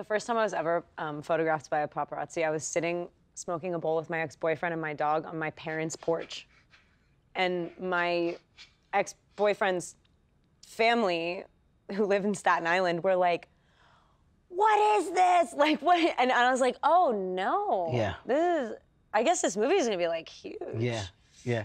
the first time I was ever um, photographed by a paparazzi, I was sitting smoking a bowl with my ex-boyfriend and my dog on my parents' porch, and my ex-boyfriend's family, who live in Staten Island, were like, "What is this? Like what?" And I was like, "Oh no, Yeah. this is. I guess this movie is gonna be like huge." Yeah, yeah.